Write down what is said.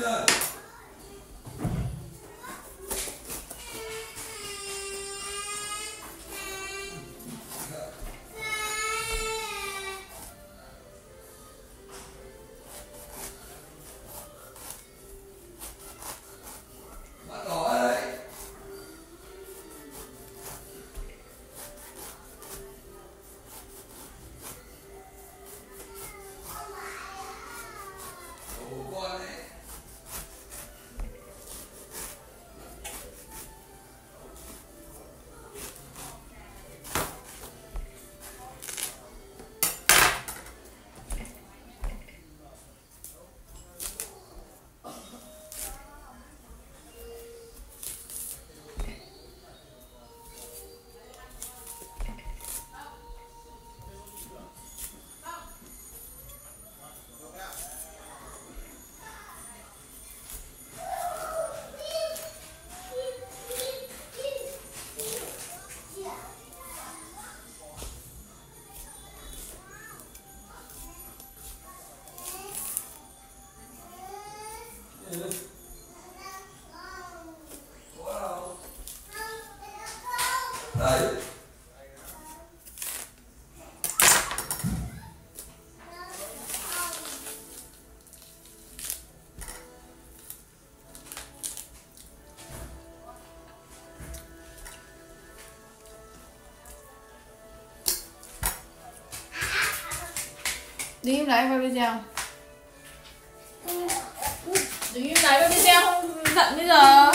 감사합니다. Đấy. Đừng lại vào video Đừng im lại vào video không giận bây giờ.